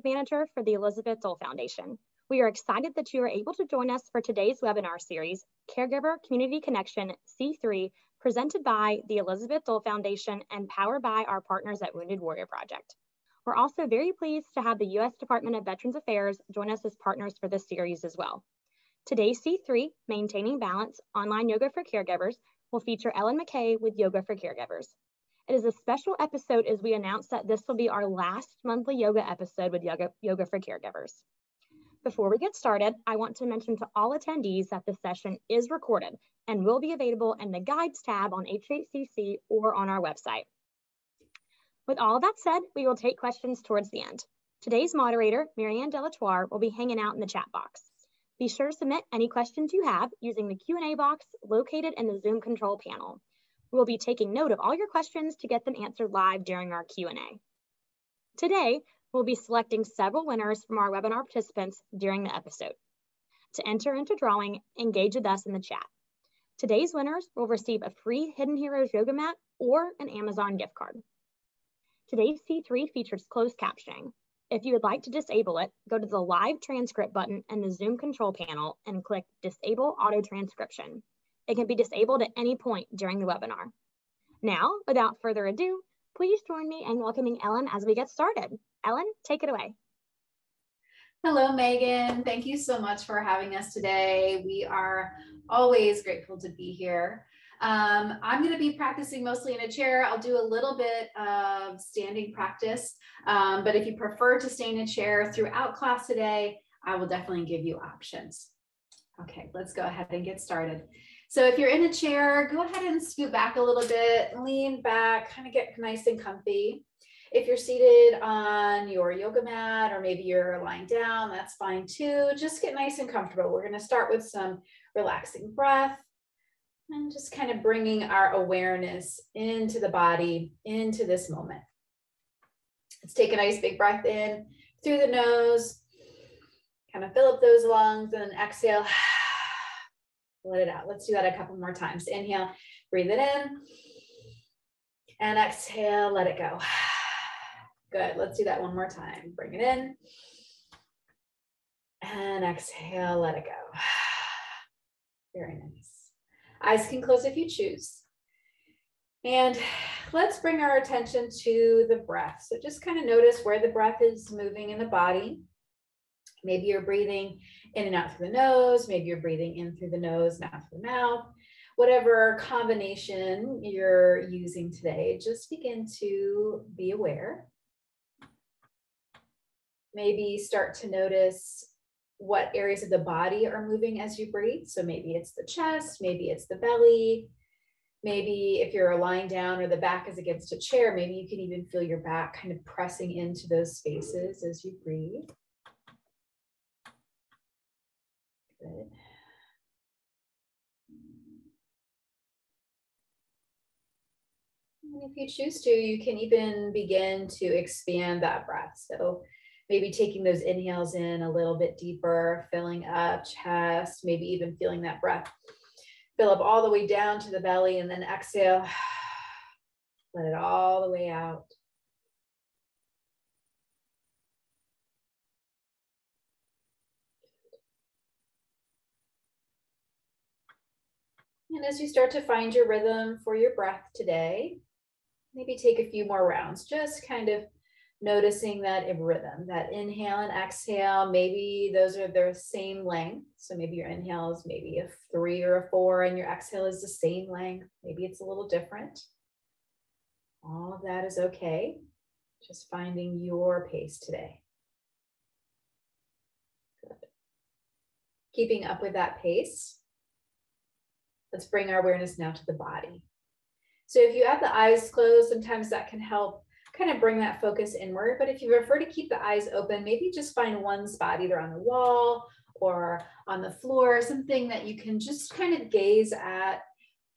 Administrative Manager for the Elizabeth Dole Foundation. We are excited that you are able to join us for today's webinar series, Caregiver Community Connection C3, presented by the Elizabeth Dole Foundation and powered by our partners at Wounded Warrior Project. We're also very pleased to have the U.S. Department of Veterans Affairs join us as partners for this series as well. Today's C3, Maintaining Balance, Online Yoga for Caregivers, will feature Ellen McKay with Yoga for Caregivers. It is a special episode as we announce that this will be our last monthly yoga episode with Yoga, yoga for Caregivers. Before we get started, I want to mention to all attendees that the session is recorded and will be available in the Guides tab on HHCC or on our website. With all that said, we will take questions towards the end. Today's moderator, Marianne Delatour, will be hanging out in the chat box. Be sure to submit any questions you have using the Q&A box located in the Zoom control panel. We will be taking note of all your questions to get them answered live during our Q&A. Today, We'll be selecting several winners from our webinar participants during the episode. To enter into drawing, engage with us in the chat. Today's winners will receive a free Hidden Heroes yoga mat or an Amazon gift card. Today's C3 features closed captioning. If you would like to disable it, go to the live transcript button in the Zoom control panel and click Disable Auto Transcription. It can be disabled at any point during the webinar. Now, without further ado, please join me in welcoming Ellen as we get started. Ellen, take it away. Hello, Megan. Thank you so much for having us today. We are always grateful to be here. Um, I'm going to be practicing mostly in a chair. I'll do a little bit of standing practice, um, but if you prefer to stay in a chair throughout class today, I will definitely give you options. Okay, let's go ahead and get started. So if you're in a chair, go ahead and scoot back a little bit, lean back, kind of get nice and comfy. If you're seated on your yoga mat or maybe you're lying down, that's fine too. Just get nice and comfortable. We're going to start with some relaxing breath and just kind of bringing our awareness into the body, into this moment. Let's take a nice big breath in through the nose, kind of fill up those lungs and exhale. Let it out. Let's do that a couple more times. Inhale, breathe it in, and exhale, let it go. Good. Let's do that one more time. Bring it in. And exhale, let it go. Very nice. Eyes can close if you choose. And let's bring our attention to the breath. So just kind of notice where the breath is moving in the body. Maybe you're breathing in and out through the nose. Maybe you're breathing in through the nose and out through the mouth. Whatever combination you're using today, just begin to be aware maybe start to notice what areas of the body are moving as you breathe. So maybe it's the chest, maybe it's the belly. Maybe if you're lying down or the back is against a chair, maybe you can even feel your back kind of pressing into those spaces as you breathe. And if you choose to, you can even begin to expand that breath. So maybe taking those inhales in a little bit deeper, filling up chest, maybe even feeling that breath fill up all the way down to the belly and then exhale. Let it all the way out. And as you start to find your rhythm for your breath today, maybe take a few more rounds, just kind of noticing that rhythm, that inhale and exhale, maybe those are the same length. So maybe your inhale is maybe a three or a four and your exhale is the same length. Maybe it's a little different. All of that is okay. Just finding your pace today. Good. Keeping up with that pace. Let's bring our awareness now to the body. So if you have the eyes closed, sometimes that can help kind of bring that focus inward. But if you prefer to keep the eyes open, maybe just find one spot either on the wall or on the floor, something that you can just kind of gaze at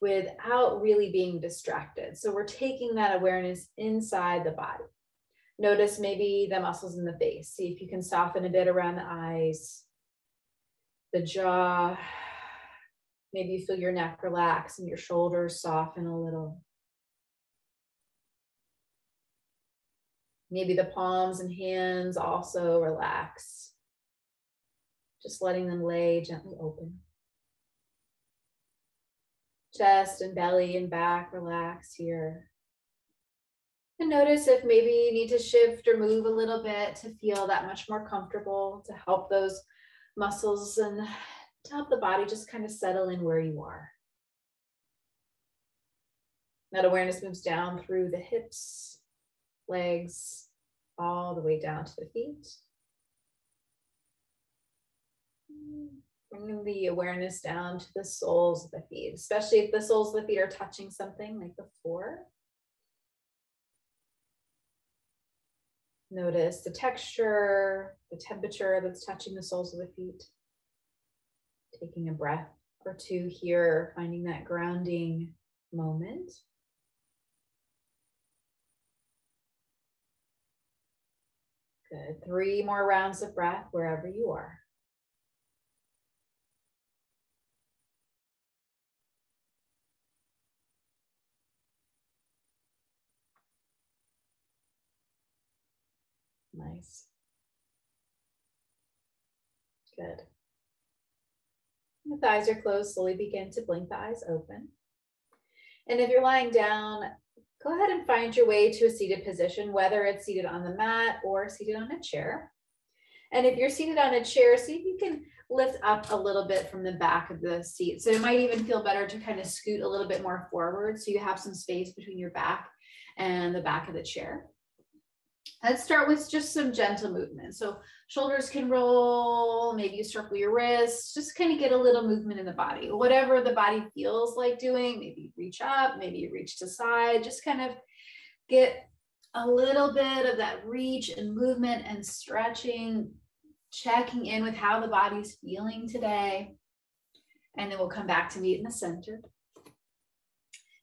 without really being distracted. So we're taking that awareness inside the body. Notice maybe the muscles in the face. See if you can soften a bit around the eyes, the jaw. Maybe you feel your neck relax and your shoulders soften a little. Maybe the palms and hands also relax. Just letting them lay gently open. Chest and belly and back relax here. And notice if maybe you need to shift or move a little bit to feel that much more comfortable to help those muscles and to help the body just kind of settle in where you are. That awareness moves down through the hips, legs, all the way down to the feet. Bringing the awareness down to the soles of the feet, especially if the soles of the feet are touching something like the floor. Notice the texture, the temperature that's touching the soles of the feet. Taking a breath or two here, finding that grounding moment. Good. Three more rounds of breath wherever you are. Nice. Good. Eyes are closed, slowly begin to blink the eyes open. And if you're lying down, go ahead and find your way to a seated position, whether it's seated on the mat or seated on a chair. And if you're seated on a chair, see if you can lift up a little bit from the back of the seat. So it might even feel better to kind of scoot a little bit more forward so you have some space between your back and the back of the chair. Let's start with just some gentle movement. So shoulders can roll, maybe you circle your wrists, just kind of get a little movement in the body. Whatever the body feels like doing, maybe reach up, maybe you reach to side, just kind of get a little bit of that reach and movement and stretching, checking in with how the body's feeling today. And then we'll come back to meet in the center.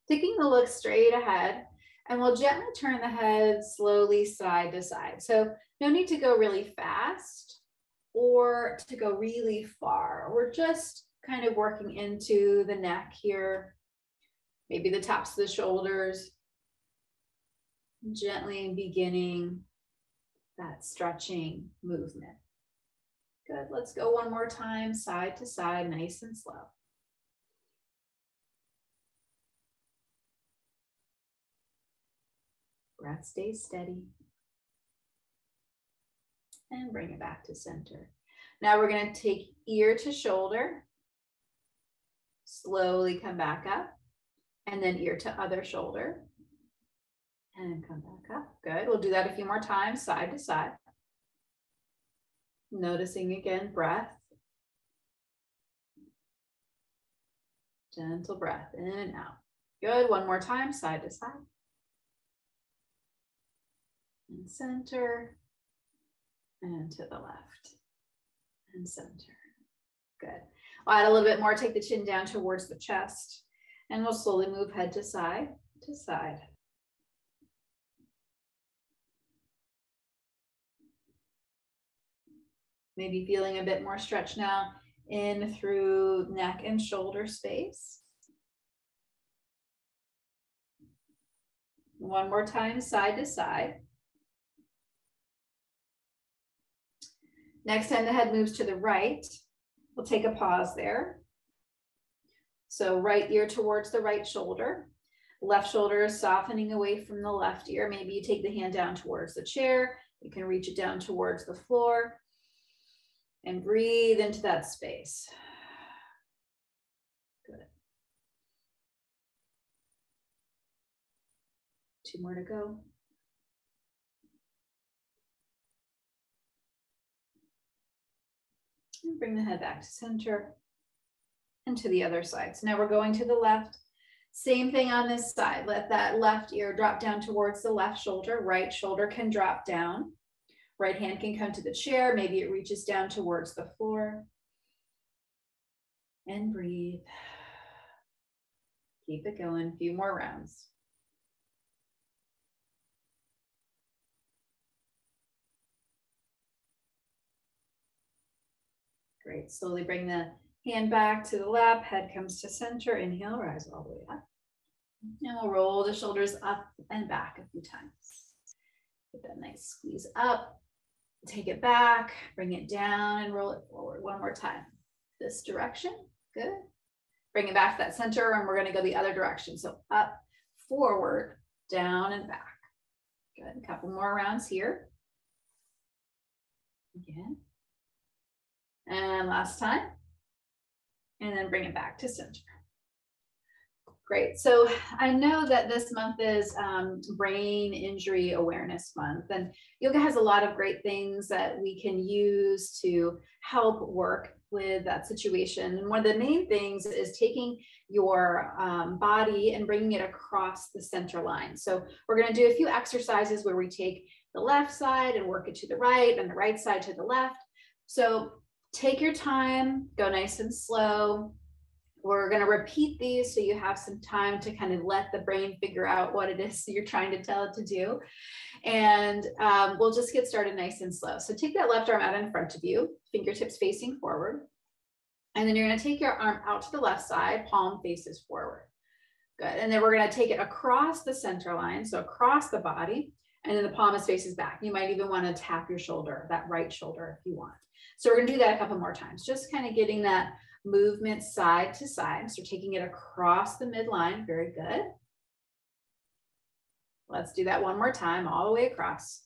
Taking a look straight ahead, and we'll gently turn the head slowly side to side. So no need to go really fast or to go really far. We're just kind of working into the neck here, maybe the tops of the shoulders, gently beginning that stretching movement. Good, let's go one more time, side to side, nice and slow. Breath stays steady. And bring it back to center. Now we're going to take ear to shoulder. Slowly come back up. And then ear to other shoulder. And come back up. Good. We'll do that a few more times, side to side. Noticing again breath. Gentle breath in and out. Good. One more time, side to side and center and to the left and center. Good. I'll add a little bit more. Take the chin down towards the chest and we'll slowly move head to side to side. Maybe feeling a bit more stretch now in through neck and shoulder space. One more time, side to side. Next time the head moves to the right, we'll take a pause there. So right ear towards the right shoulder. Left shoulder is softening away from the left ear. Maybe you take the hand down towards the chair. You can reach it down towards the floor and breathe into that space. Good. Two more to go. And bring the head back to center and to the other side. So now we're going to the left. Same thing on this side. Let that left ear drop down towards the left shoulder. Right shoulder can drop down. Right hand can come to the chair. Maybe it reaches down towards the floor. And breathe. Keep it going. A few more rounds. Great. Slowly bring the hand back to the lap. Head comes to center. Inhale, rise all the way up. And we'll roll the shoulders up and back a few times. Get that nice squeeze up. Take it back, bring it down and roll it forward one more time. This direction, good. Bring it back to that center and we're gonna go the other direction. So up, forward, down and back. Good, a couple more rounds here. Again. And last time. And then bring it back to center. Great. So I know that this month is um, Brain Injury Awareness Month, and yoga has a lot of great things that we can use to help work with that situation. And one of the main things is taking your um, body and bringing it across the center line. So we're going to do a few exercises where we take the left side and work it to the right and the right side to the left. So take your time, go nice and slow. We're going to repeat these so you have some time to kind of let the brain figure out what it is you're trying to tell it to do. And um, we'll just get started nice and slow. So take that left arm out in front of you, fingertips facing forward. And then you're going to take your arm out to the left side, palm faces forward. Good. And then we're going to take it across the center line, so across the body, and then the palm is faces back. You might even want to tap your shoulder, that right shoulder if you want. So we're going to do that a couple more times, just kind of getting that movement side to side. So taking it across the midline. Very good. Let's do that one more time, all the way across.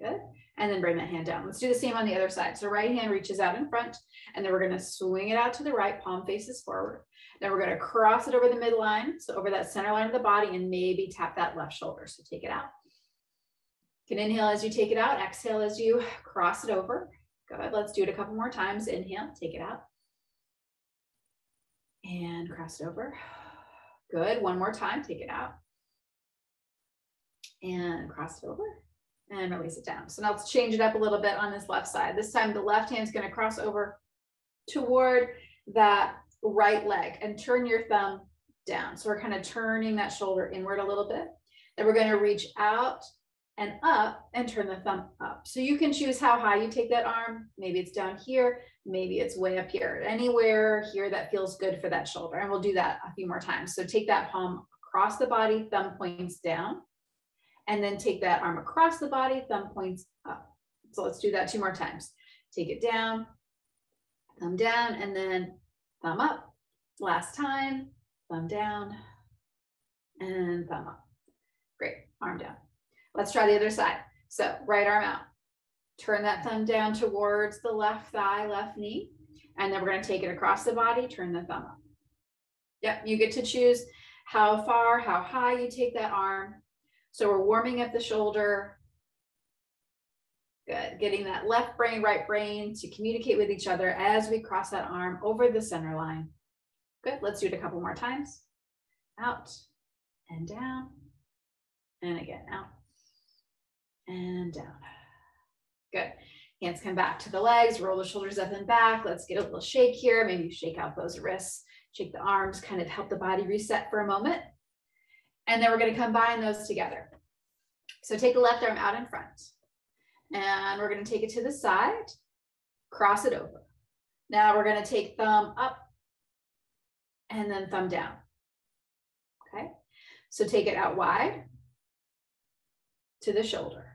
Good. And then bring that hand down. Let's do the same on the other side. So right hand reaches out in front, and then we're going to swing it out to the right, palm faces forward. Then we're going to cross it over the midline, so over that center line of the body, and maybe tap that left shoulder. So take it out. Can inhale as you take it out, exhale as you cross it over. Good. Let's do it a couple more times. Inhale, take it out. And cross it over. Good. One more time. Take it out. And cross it over and release it down. So now let's change it up a little bit on this left side. This time the left hand is going to cross over toward that right leg and turn your thumb down. So we're kind of turning that shoulder inward a little bit. Then we're going to reach out and up and turn the thumb up. So you can choose how high you take that arm. Maybe it's down here, maybe it's way up here, anywhere here that feels good for that shoulder. And we'll do that a few more times. So take that palm across the body, thumb points down, and then take that arm across the body, thumb points up. So let's do that two more times. Take it down, thumb down, and then thumb up. Last time, thumb down, and thumb up. Great, arm down. Let's try the other side. So right arm out. Turn that thumb down towards the left thigh, left knee. And then we're going to take it across the body, turn the thumb up. Yep, you get to choose how far, how high you take that arm. So we're warming up the shoulder. Good, getting that left brain, right brain to communicate with each other as we cross that arm over the center line. Good, let's do it a couple more times. Out and down and again out and down. Good. Hands come back to the legs, roll the shoulders up and back. Let's get a little shake here. Maybe shake out those wrists, shake the arms, kind of help the body reset for a moment. And then we're going to combine those together. So take the left arm out in front. And we're going to take it to the side, cross it over. Now we're going to take thumb up and then thumb down. Okay. So take it out wide to the shoulder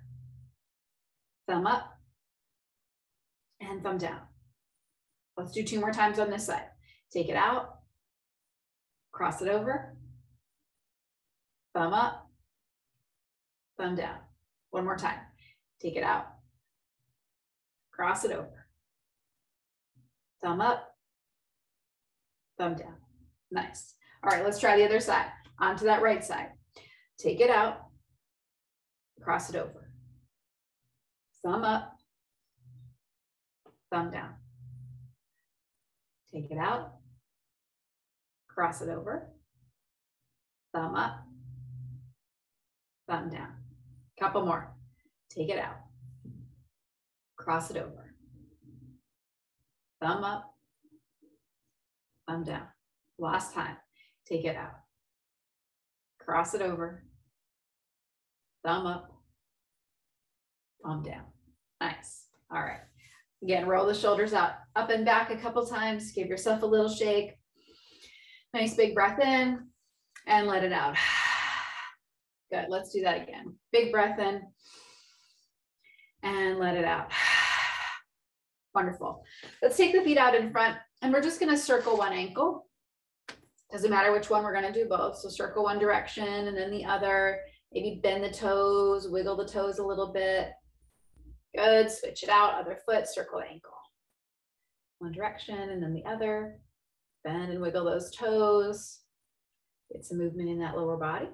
thumb up, and thumb down. Let's do two more times on this side. Take it out, cross it over, thumb up, thumb down. One more time. Take it out, cross it over, thumb up, thumb down. Nice. All right, let's try the other side. Onto that right side. Take it out, cross it over thumb up, thumb down. Take it out, cross it over, thumb up, thumb down. Couple more. Take it out, cross it over, thumb up, thumb down. Last time. Take it out, cross it over, thumb up, thumb down. Nice. All right. Again, roll the shoulders out, up and back a couple times. Give yourself a little shake. Nice big breath in and let it out. Good. Let's do that again. Big breath in and let it out. Wonderful. Let's take the feet out in front and we're just going to circle one ankle. Doesn't matter which one, we're going to do both. So circle one direction and then the other. Maybe bend the toes, wiggle the toes a little bit. Good. Switch it out. Other foot, circle ankle. One direction and then the other. Bend and wiggle those toes. Get some movement in that lower body.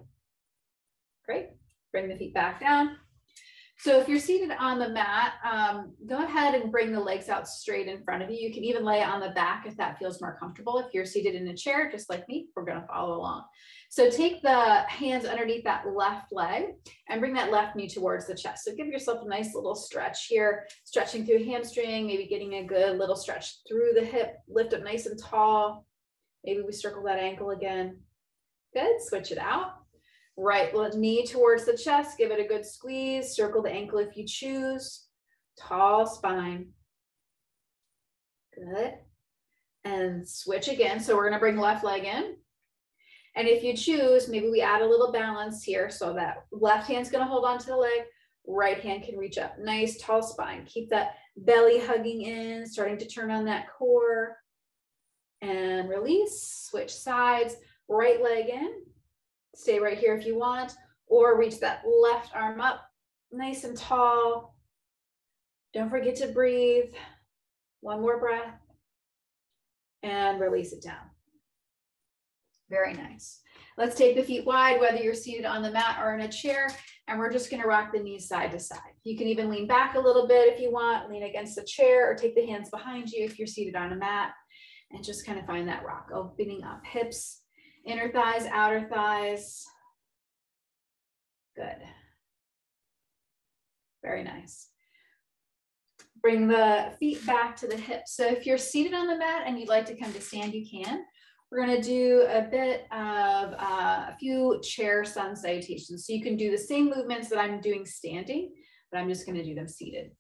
Great. Bring the feet back down. So if you're seated on the mat, um, go ahead and bring the legs out straight in front of you. You can even lay on the back if that feels more comfortable. If you're seated in a chair, just like me, we're gonna follow along. So take the hands underneath that left leg and bring that left knee towards the chest. So give yourself a nice little stretch here, stretching through hamstring, maybe getting a good little stretch through the hip, lift up nice and tall. Maybe we circle that ankle again. Good, switch it out. Right knee towards the chest, give it a good squeeze. Circle the ankle if you choose. Tall spine. Good. And switch again. So we're gonna bring left leg in. And if you choose, maybe we add a little balance here so that left hand's gonna hold onto the leg, right hand can reach up. Nice tall spine. Keep that belly hugging in, starting to turn on that core. And release, switch sides, right leg in, Stay right here if you want, or reach that left arm up nice and tall. Don't forget to breathe. One more breath and release it down. Very nice. Let's take the feet wide, whether you're seated on the mat or in a chair, and we're just gonna rock the knees side to side. You can even lean back a little bit if you want, lean against the chair or take the hands behind you if you're seated on a mat and just kind of find that rock, opening up hips Inner thighs, outer thighs. Good. Very nice. Bring the feet back to the hips. So if you're seated on the mat and you'd like to come to stand, you can. We're to do a bit of uh, a few chair sun salutations. So you can do the same movements that I'm doing standing, but I'm just to do them seated.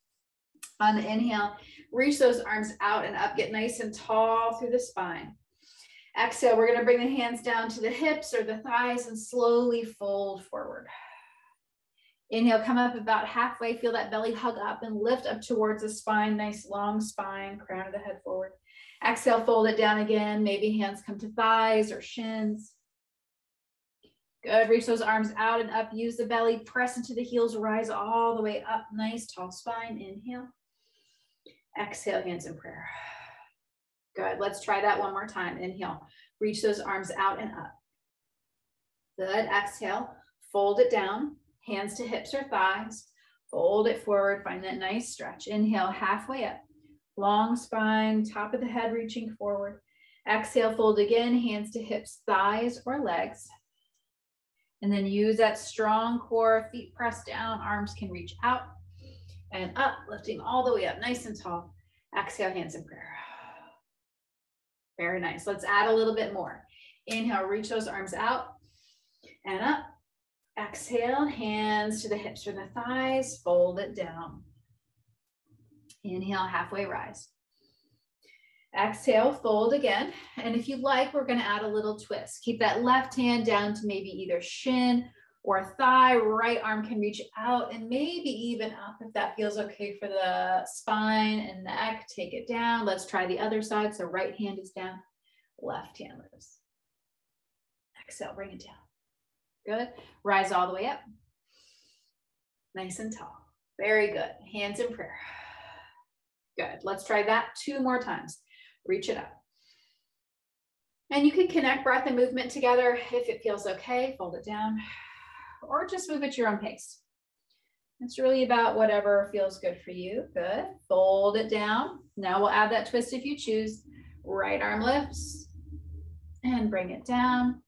On the inhale, reach those arms out and up, get nice and tall through the spine. Exhale, we're gonna bring the hands down to the hips or the thighs and slowly fold forward. Inhale, come up about halfway, feel that belly hug up and lift up towards the spine, nice long spine, crown of the head forward. Exhale, fold it down again. Maybe hands come to thighs or shins. Good, reach those arms out and up. Use the belly, press into the heels, rise all the way up. Nice tall spine, inhale. Exhale, hands in prayer. Good. Let's try that one more time. Inhale. Reach those arms out and up. Good. Exhale. Fold it down. Hands to hips or thighs. Fold it forward. Find that nice stretch. Inhale. Halfway up. Long spine. Top of the head reaching forward. Exhale. Fold again. Hands to hips, thighs, or legs. And then use that strong core. Feet pressed down. Arms can reach out and up. Lifting all the way up. Nice and tall. Exhale. Hands in prayer. Very nice. Let's add a little bit more. Inhale, reach those arms out and up. Exhale, hands to the hips or the thighs, fold it down. Inhale, halfway rise. Exhale, fold again. And if you like, we're gonna add a little twist. Keep that left hand down to maybe either shin or thigh, right arm can reach out and maybe even up if that feels okay for the spine and neck. Take it down. Let's try the other side. So right hand is down, left hand lifts. Exhale, bring it down. Good. Rise all the way up. Nice and tall. Very good. Hands in prayer. Good. Let's try that two more times. Reach it up. And you can connect breath and movement together if it feels okay. Fold it down or just move at your own pace. It's really about whatever feels good for you. Good. Fold it down. Now we'll add that twist if you choose. Right arm lifts and bring it down.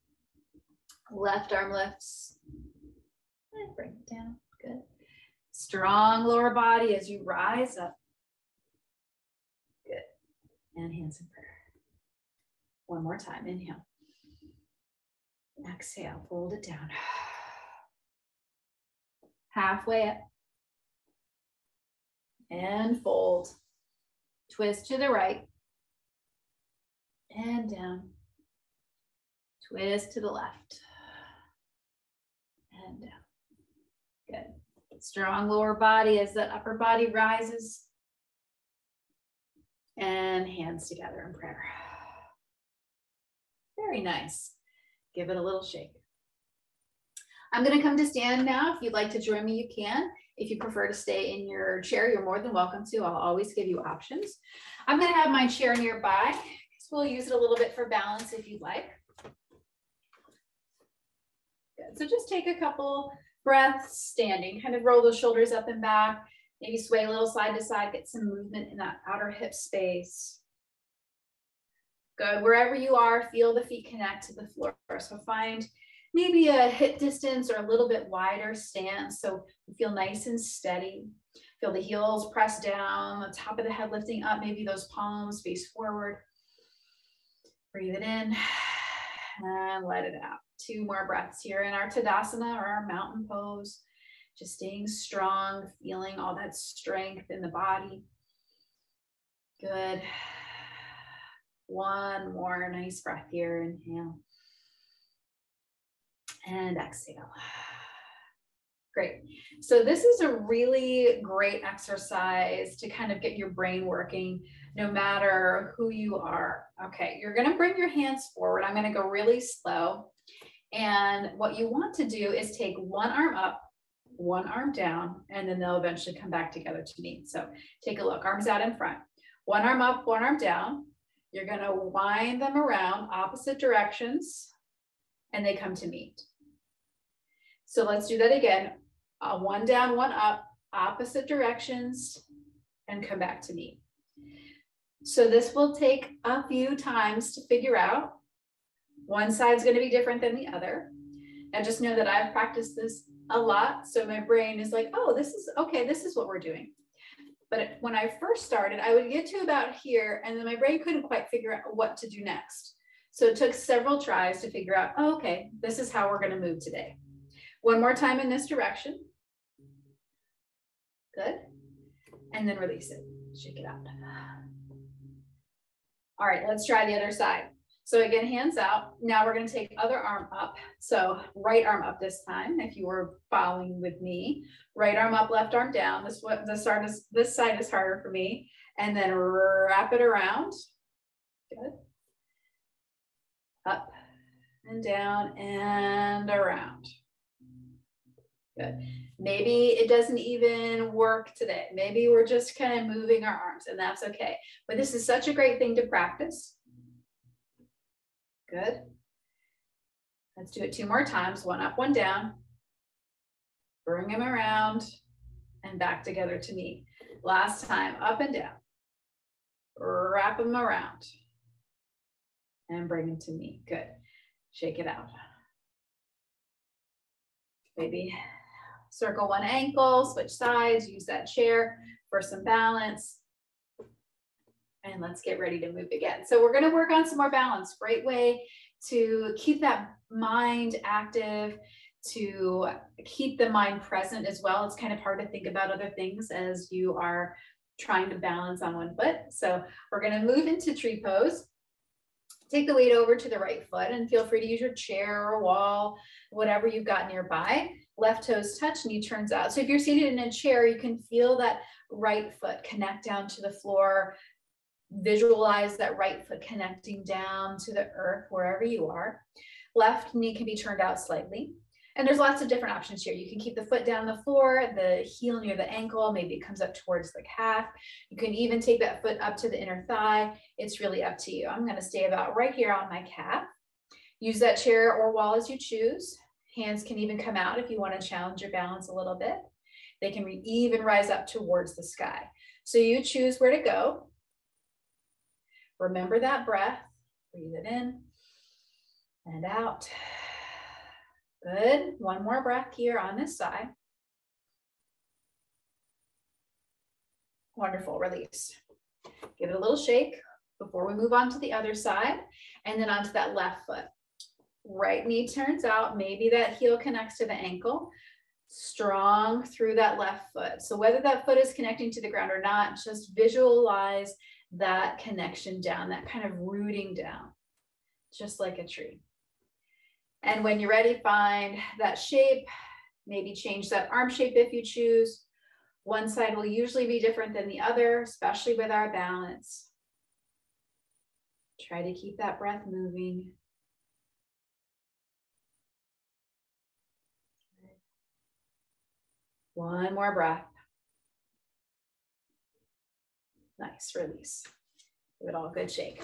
Left arm lifts and bring it down. Good. Strong lower body as you rise up. Good. And hands in prayer. One more time. Inhale. Exhale. Fold it down halfway up. And fold. Twist to the right. And down. Twist to the left. And down. Good. Strong lower body as the upper body rises. And hands together in prayer. Very nice. Give it a little shake. I'm going to come to stand now. If you'd like to join me, you can. If you prefer to stay in your chair, you're more than welcome to. I'll always give you options. I'm going to have my chair nearby we'll use it a little bit for balance if you'd like. Good. So just take a couple breaths standing, kind of roll the shoulders up and back, maybe sway a little side to side, get some movement in that outer hip space. Good. Wherever you are, feel the feet connect to the floor. So find maybe a hip distance or a little bit wider stance. So feel nice and steady. Feel the heels press down, the top of the head lifting up, maybe those palms face forward. Breathe it in and let it out. Two more breaths here in our Tadasana or our mountain pose. Just staying strong, feeling all that strength in the body. Good. One more nice breath here. Inhale and exhale. Great. So this is a really great exercise to kind of get your brain working no matter who you are. Okay, you're going to bring your hands forward. I'm going to go really slow. And what you want to do is take one arm up, one arm down, and then they'll eventually come back together to meet. So take a look, arms out in front. One arm up, one arm down. You're going to wind them around opposite directions, and they come to meet. So let's do that again. Uh, one down, one up, opposite directions, and come back to me. So this will take a few times to figure out. One side's going to be different than the other. And just know that I've practiced this a lot. So my brain is like, oh, this is okay, this is what we're doing. But when I first started, I would get to about here, and then my brain couldn't quite figure out what to do next. So it took several tries to figure out, oh, okay, this is how we're going to move today. One more time in this direction. Good. And then release it. Shake it out. All right, let's try the other side. So again, hands out. Now we're going to take other arm up. So right arm up this time, if you were following with me. Right arm up, left arm down. This what this side is this side is harder for me. And then wrap it around. Good. Up and down and around. Good. Maybe it doesn't even work today. Maybe we're just kind of moving our arms and that's okay. But this is such a great thing to practice. Good. Let's do it two more times. One up, one down. Bring them around and back together to me. Last time, up and down. Wrap them around and bring them to me. Good. Shake it out. Maybe circle one ankle, switch sides, use that chair for some balance. And let's get ready to move again. So we're gonna work on some more balance. Great way to keep that mind active, to keep the mind present as well. It's kind of hard to think about other things as you are trying to balance on one foot. So we're gonna move into tree pose. Take the weight over to the right foot and feel free to use your chair or wall, whatever you've got nearby left toes touch, knee turns out. So if you're seated in a chair, you can feel that right foot connect down to the floor. Visualize that right foot connecting down to the earth wherever you are. Left knee can be turned out slightly. And there's lots of different options here. You can keep the foot down the floor, the heel near the ankle, maybe it comes up towards the calf. You can even take that foot up to the inner thigh. It's really up to you. I'm gonna stay about right here on my calf. Use that chair or wall as you choose. Hands can even come out if you want to challenge your balance a little bit. They can even rise up towards the sky. So you choose where to go. Remember that breath. Breathe it in and out. Good. One more breath here on this side. Wonderful. Release. Give it a little shake before we move on to the other side and then onto that left foot right knee turns out, maybe that heel connects to the ankle, strong through that left foot. So whether that foot is connecting to the ground or not, just visualize that connection down, that kind of rooting down, just like a tree. And when you're ready, find that shape, Maybe change that arm shape if you choose. One side will usually be different than the other, especially with our balance. Try to keep that breath moving. One more breath. Nice, release. Give it all a good shake.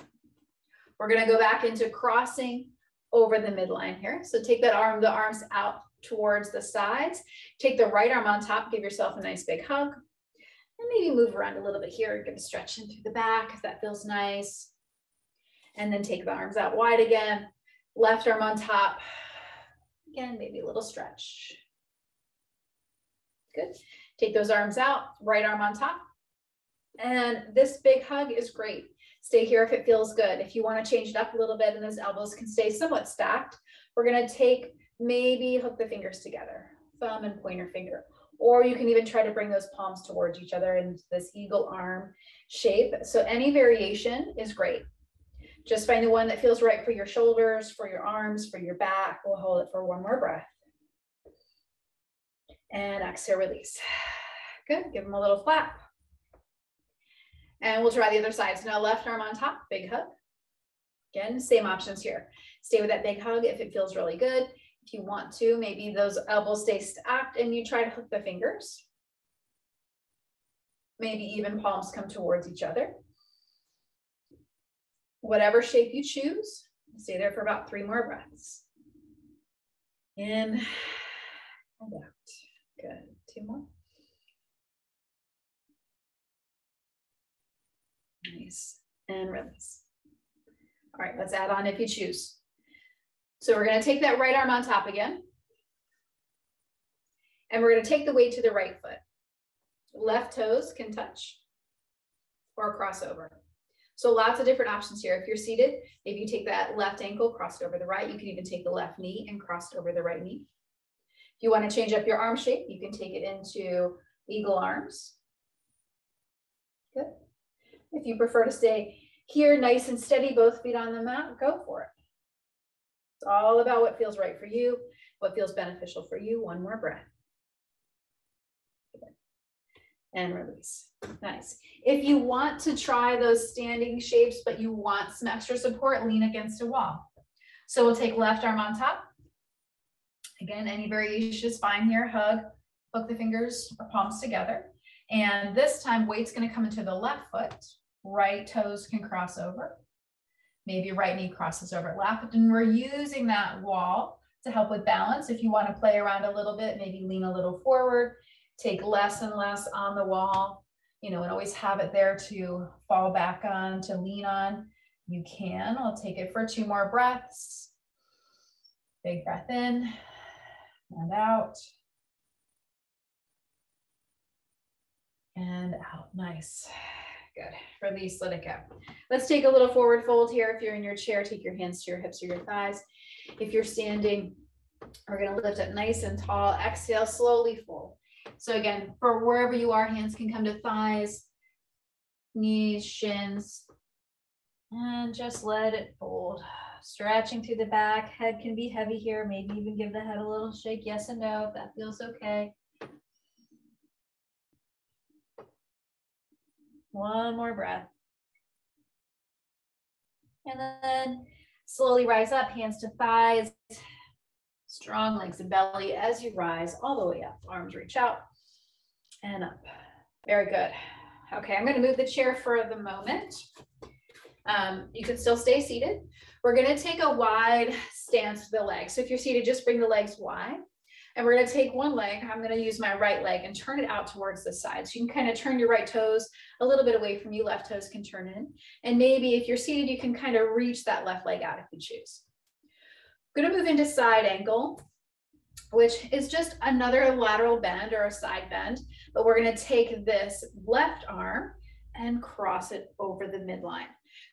We're gonna go back into crossing over the midline here. So take that arm, the arms out towards the sides. Take the right arm on top, give yourself a nice big hug. And maybe move around a little bit here, give a stretch in through the back if that feels nice. And then take the arms out wide again. Left arm on top. Again, maybe a little stretch. Good. Take those arms out, right arm on top. And this big hug is great. Stay here if it feels good. If you want to change it up a little bit and those elbows can stay somewhat stacked, we're going to take maybe hook the fingers together, thumb and pointer finger. Or you can even try to bring those palms towards each other in this eagle arm shape. So any variation is great. Just find the one that feels right for your shoulders, for your arms, for your back. We'll hold it for one more breath. And exhale, release. Good, give them a little flap. And we'll try the other side. So now left arm on top, big hug. Again, same options here. Stay with that big hug if it feels really good. If you want to, maybe those elbows stay stacked and you try to hook the fingers. Maybe even palms come towards each other. Whatever shape you choose, stay there for about three more breaths. In and out. Good. Two more. Nice. And release. All right, let's add on if you choose. So we're going to take that right arm on top again. And we're going to take the weight to the right foot. Left toes can touch or cross over. So lots of different options here. If you're seated, maybe you take that left ankle, crossed over the right. You can even take the left knee and crossed over the right knee. If you want to change up your arm shape, you can take it into eagle arms. Good. If you prefer to stay here nice and steady, both feet on the mat, go for it. It's all about what feels right for you, what feels beneficial for you. One more breath. And release. Nice. If you want to try those standing shapes, but you want some extra support, lean against a wall. So we'll take left arm on top. Again, any variation is fine here. Hug, hook the fingers or palms together. And this time weight's gonna come into the left foot. Right toes can cross over. Maybe right knee crosses over left. And we're using that wall to help with balance. If you wanna play around a little bit, maybe lean a little forward, take less and less on the wall, you know, and always have it there to fall back on, to lean on. You can, I'll take it for two more breaths. Big breath in and out. and out. Nice. Good. Release, let it go. Let's take a little forward fold here. If you're in your chair, take your hands to your hips or your thighs. If you're standing, we're going to lift up nice and tall. Exhale, slowly fold. So again, for wherever you are, hands can come to thighs, knees, shins, and just let it fold. Stretching through the back. Head can be heavy here. Maybe even give the head a little shake. Yes and no, if that feels okay. One more breath. And then slowly rise up, hands to thighs, strong legs and belly as you rise all the way up. Arms reach out and up. Very good. Okay, I'm going to move the chair for the moment. Um, you can still stay seated. We're going to take a wide stance with the legs. So if you're seated, just bring the legs wide. And we're gonna take one leg, I'm gonna use my right leg and turn it out towards the side. So you can kind of turn your right toes a little bit away from you, left toes can turn in. And maybe if you're seated, you can kind of reach that left leg out if you choose. I'm gonna move into side angle, which is just another lateral bend or a side bend, but we're gonna take this left arm and cross it over the midline.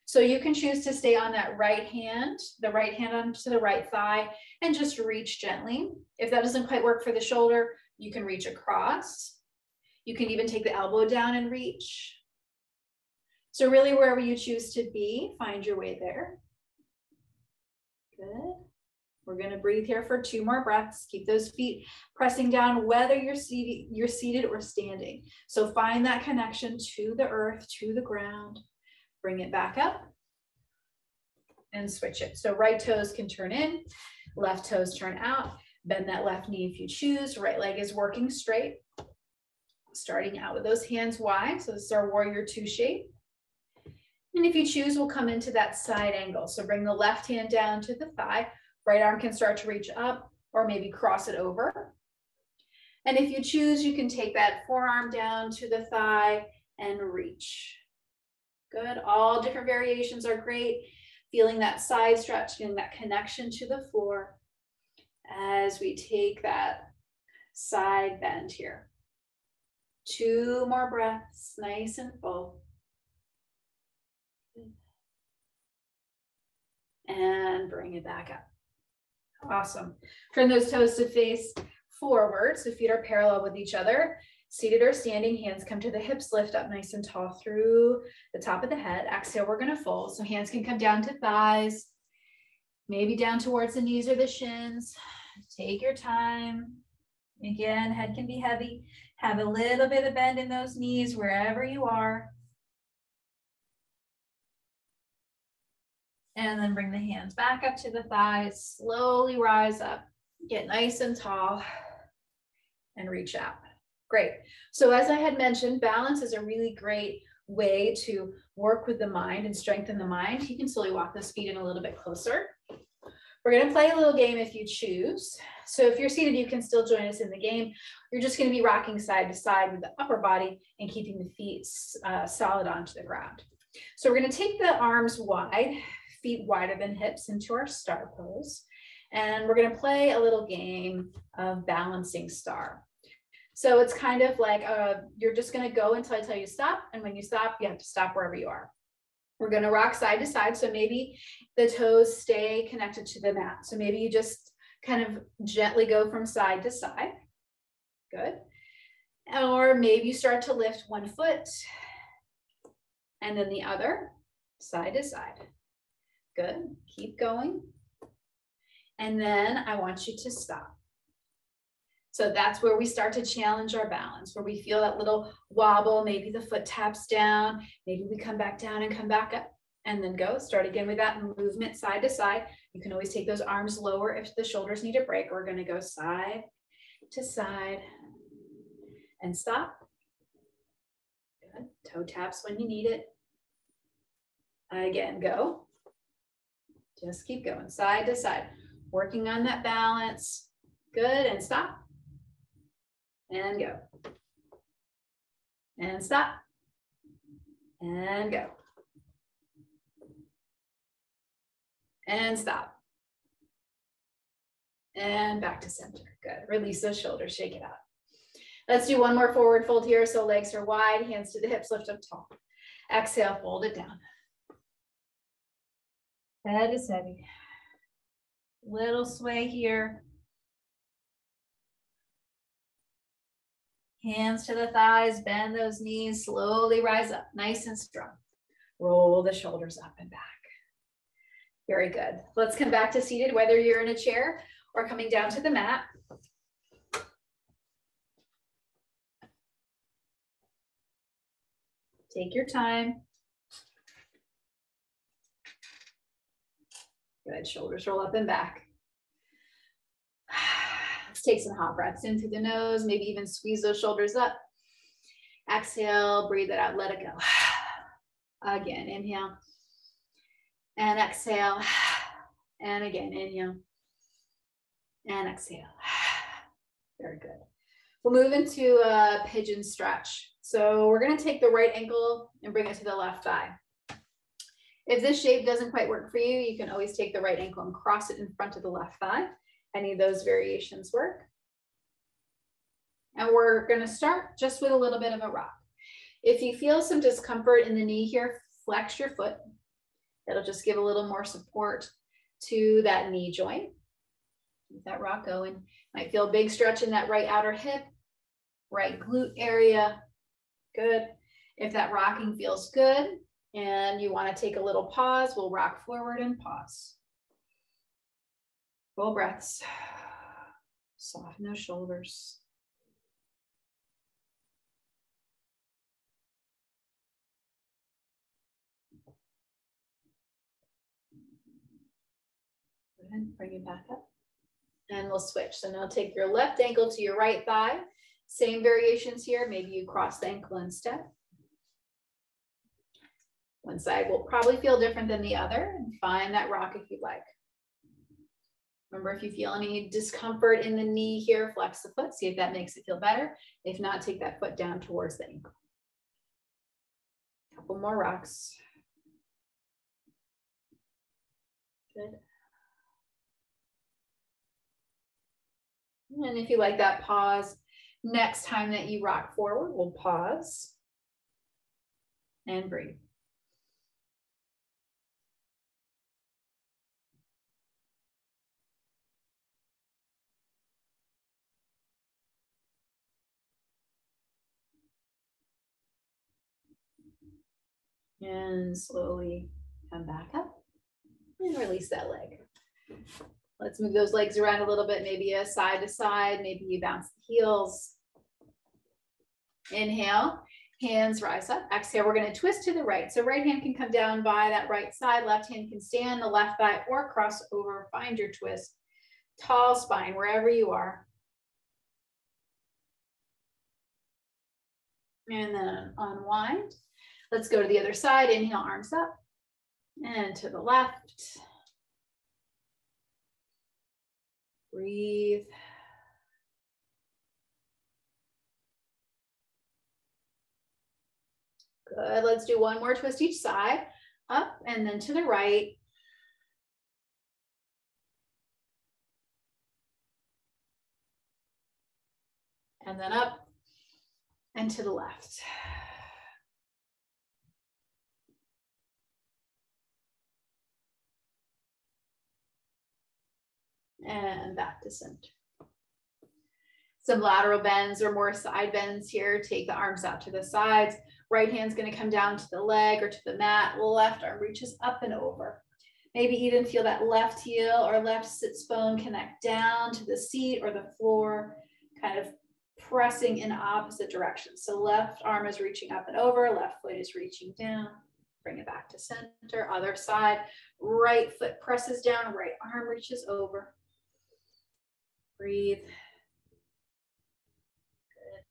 So you can choose to stay on that right hand, the right hand onto the right thigh, and just reach gently. If that doesn't quite work for the shoulder, you can reach across. You can even take the elbow down and reach. So really wherever you choose to be, find your way there. Good. We're gonna breathe here for two more breaths. Keep those feet pressing down, whether you're seated, you're seated or standing. So find that connection to the earth, to the ground. Bring it back up and switch it. So right toes can turn in, left toes turn out. Bend that left knee if you choose. Right leg is working straight. Starting out with those hands wide. So this is our warrior two shape. And if you choose, we'll come into that side angle. So bring the left hand down to the thigh. Right arm can start to reach up or maybe cross it over. And if you choose, you can take that forearm down to the thigh and reach. Good. All different variations are great. Feeling that side stretch, feeling that connection to the floor as we take that side bend here. Two more breaths, nice and full. And bring it back up. Awesome. Turn those toes to face forward. So feet are parallel with each other. Seated or standing, hands come to the hips, lift up nice and tall through the top of the head. Exhale, we're gonna fold. So hands can come down to thighs, maybe down towards the knees or the shins. Take your time. Again, head can be heavy. Have a little bit of bend in those knees wherever you are. And then bring the hands back up to the thighs. Slowly rise up. Get nice and tall and reach out. Great. So as I had mentioned, balance is a really great way to work with the mind and strengthen the mind. You can slowly walk those feet in a little bit closer. We're going to play a little game if you choose. So if you're seated, you can still join us in the game. You're just going to be rocking side to side with the upper body and keeping the feet uh, solid onto the ground. So we're going to take the arms wide, feet wider than hips into our star pose. And we're going to play a little game of balancing star. So it's kind of like uh, you're just going to go until I tell you stop. And when you stop, you have to stop wherever you are. We're going to rock side to side. So maybe the toes stay connected to the mat. So maybe you just kind of gently go from side to side. Good. Or maybe you start to lift one foot and then the other side to side. Good. Keep going. And then I want you to stop. So that's where we start to challenge our balance, where we feel that little wobble. Maybe the foot taps down. Maybe we come back down and come back up and then go. Start again with that movement side to side. You can always take those arms lower if the shoulders need a break. We're going to go side to side and stop. Good. Toe taps when you need it. Again, go. Just keep going side to side, working on that balance. Good. And stop and go. And stop. And go. And stop. And back to center. Good. Release those shoulders, shake it out. Let's do one more forward fold here. So legs are wide, hands to the hips, lift up tall. Exhale, fold it down. Head is heavy. Little sway here. Hands to the thighs, bend those knees, slowly rise up, nice and strong. Roll the shoulders up and back. Very good. Let's come back to seated, whether you're in a chair or coming down to the mat. Take your time. Good, shoulders roll up and back take some hot breaths in through the nose, maybe even squeeze those shoulders up. Exhale, breathe it out, let it go. Again, inhale and exhale. And again, inhale and exhale. Very good. We'll move into a pigeon stretch. So we're going to take the right ankle and bring it to the left thigh. If this shape doesn't quite work for you, you can always take the right ankle and cross it in front of the left thigh any of those variations work. And we're gonna start just with a little bit of a rock. If you feel some discomfort in the knee here, flex your foot. It'll just give a little more support to that knee joint. Keep that rock going. Might feel a big stretch in that right outer hip, right glute area. Good. If that rocking feels good and you wanna take a little pause, we'll rock forward and pause. Full breaths. Soften those shoulders. Go ahead, bring it back up. And we'll switch. So now take your left ankle to your right thigh. Same variations here. Maybe you cross the ankle instead. One side will probably feel different than the other and find that rock if you'd like. Remember, if you feel any discomfort in the knee here, flex the foot, see if that makes it feel better. If not, take that foot down towards the ankle. Couple more rocks. Good. And if you like that, pause. Next time that you rock forward, we'll pause and breathe. And slowly come back up and release that leg. Let's move those legs around a little bit, maybe a side to side, maybe you bounce the heels. Inhale, hands rise up. Exhale, we're gonna twist to the right. So right hand can come down by that right side, left hand can stand the left thigh or cross over, find your twist. Tall spine, wherever you are. And then unwind. Let's go to the other side. Inhale, arms up. And to the left. Breathe. Good. Let's do one more twist each side. Up and then to the right. And then up and to the left. And back to center. Some lateral bends or more side bends here. Take the arms out to the sides. Right hand's gonna come down to the leg or to the mat. Left arm reaches up and over. Maybe even feel that left heel or left sits bone connect down to the seat or the floor, kind of pressing in opposite directions. So left arm is reaching up and over, left foot is reaching down. Bring it back to center, other side. Right foot presses down, right arm reaches over. Breathe. Good.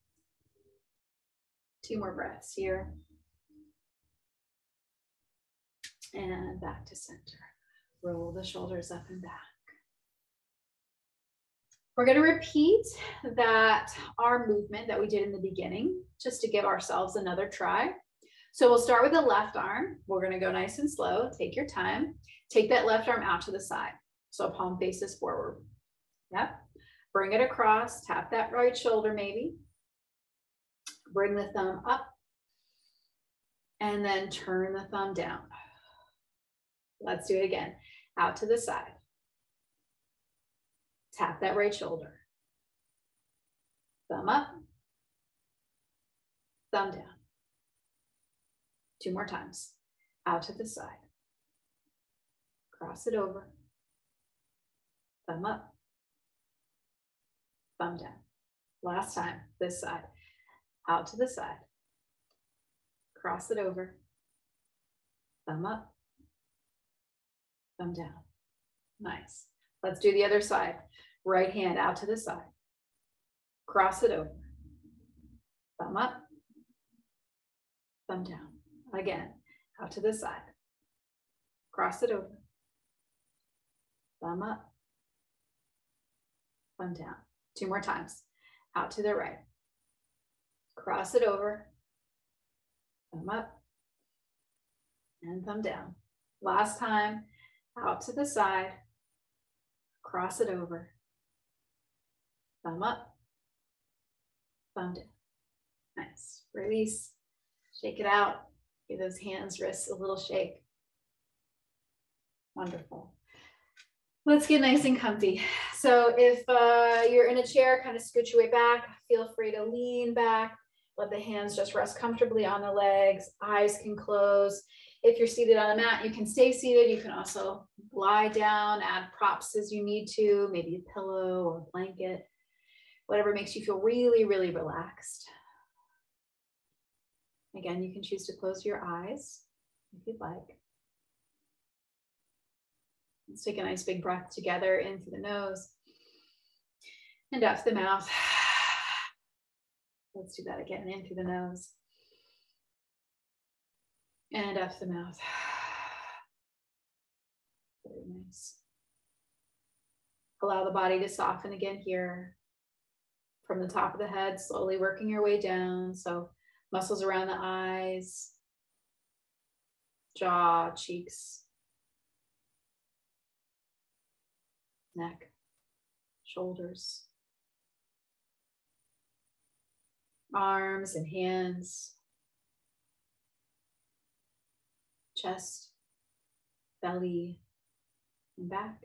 Two more breaths here. And back to center. Roll the shoulders up and back. We're going to repeat that arm movement that we did in the beginning, just to give ourselves another try. So we'll start with the left arm. We're going to go nice and slow. Take your time. Take that left arm out to the side. So palm faces forward. Yep. Bring it across, tap that right shoulder maybe. Bring the thumb up and then turn the thumb down. Let's do it again. Out to the side. Tap that right shoulder. Thumb up. Thumb down. Two more times. Out to the side. Cross it over. Thumb up thumb down. Last time, this side, out to the side. Cross it over. Thumb up, thumb down. Nice. Let's do the other side. Right hand out to the side. Cross it over. Thumb up, thumb down. Again, out to the side. Cross it over. Thumb up, thumb down. Two more times. Out to the right. Cross it over. Thumb up. And thumb down. Last time. Out to the side. Cross it over. Thumb up. Thumb down. Nice. Release. Shake it out. Give those hands, wrists a little shake. Wonderful. Let's get nice and comfy. So if uh, you're in a chair, kind of scooch your way back. Feel free to lean back. Let the hands just rest comfortably on the legs. Eyes can close. If you're seated on a mat, you can stay seated. You can also lie down, add props as you need to, maybe a pillow or a blanket, whatever makes you feel really, really relaxed. Again, you can choose to close your eyes if you'd like. Let's take a nice big breath together in through the nose and out through the mouth. Let's do that again in through the nose and out the mouth. Very nice. Allow the body to soften again here from the top of the head, slowly working your way down. So muscles around the eyes, jaw, cheeks, neck, shoulders, arms and hands, chest, belly, and back.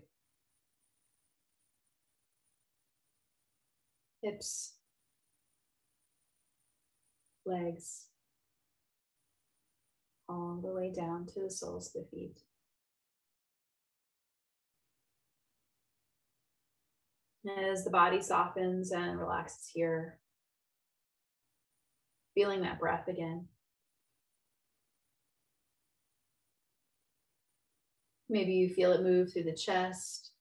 Hips, legs, all the way down to the soles of the feet. As the body softens and relaxes here, feeling that breath again. Maybe you feel it move through the chest,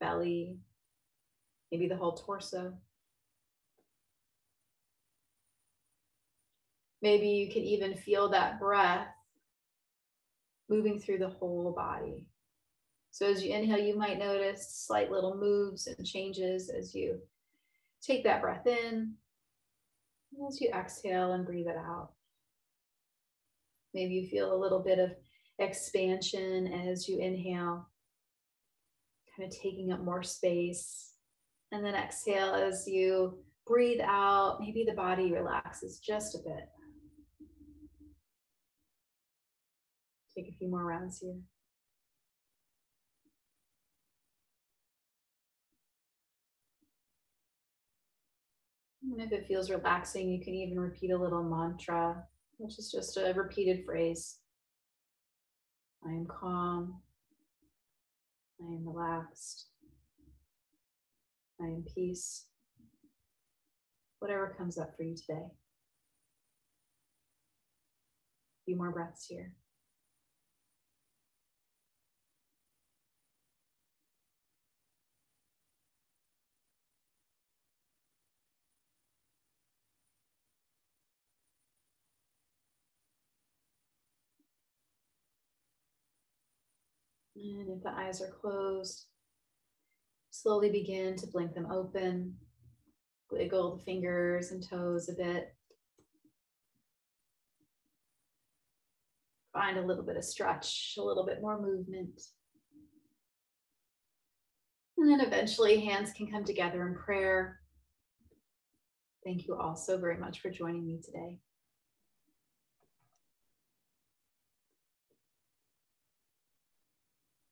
belly, maybe the whole torso. Maybe you can even feel that breath moving through the whole body. So as you inhale, you might notice slight little moves and changes as you take that breath in. As you exhale and breathe it out. Maybe you feel a little bit of expansion as you inhale, kind of taking up more space. And then exhale as you breathe out. Maybe the body relaxes just a bit. Take a few more rounds here. And if it feels relaxing, you can even repeat a little mantra, which is just a repeated phrase. I am calm. I am relaxed. I am peace. Whatever comes up for you today. A few more breaths here. And if the eyes are closed, slowly begin to blink them open. Wiggle the fingers and toes a bit. Find a little bit of stretch, a little bit more movement. And then eventually hands can come together in prayer. Thank you all so very much for joining me today.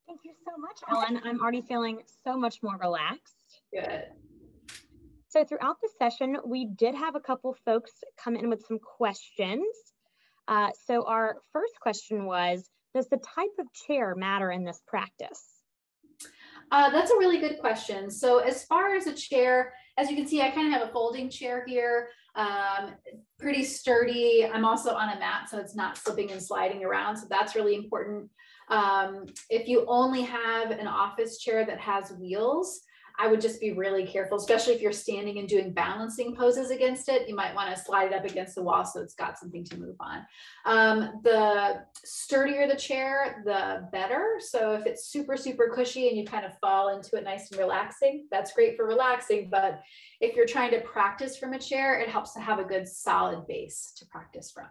Thank you so much, Ellen. I'm already feeling so much more relaxed. Good. So throughout the session, we did have a couple folks come in with some questions. Uh, so our first question was, does the type of chair matter in this practice? Uh, that's a really good question. So as far as a chair, as you can see, I kind of have a folding chair here, um, pretty sturdy. I'm also on a mat, so it's not slipping and sliding around. So that's really important. Um, if you only have an office chair that has wheels, I would just be really careful, especially if you're standing and doing balancing poses against it. You might want to slide it up against the wall so it's got something to move on. Um, the sturdier the chair, the better. So if it's super, super cushy and you kind of fall into it nice and relaxing, that's great for relaxing. But if you're trying to practice from a chair, it helps to have a good solid base to practice from.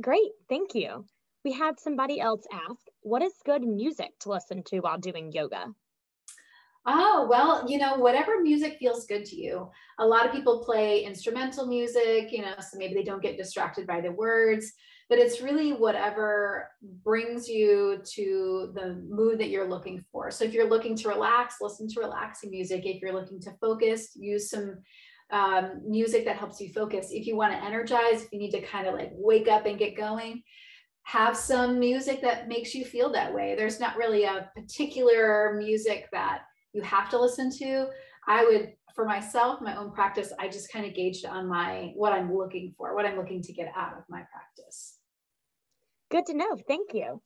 Great, thank you. We had somebody else ask, what is good music to listen to while doing yoga? Oh, well, you know, whatever music feels good to you. A lot of people play instrumental music, you know, so maybe they don't get distracted by the words, but it's really whatever brings you to the mood that you're looking for. So if you're looking to relax, listen to relaxing music. If you're looking to focus, use some um, music that helps you focus. If you want to energize, if you need to kind of like wake up and get going, have some music that makes you feel that way. There's not really a particular music that you have to listen to. I would, for myself, my own practice, I just kind of gauged on my what I'm looking for, what I'm looking to get out of my practice. Good to know. Thank you.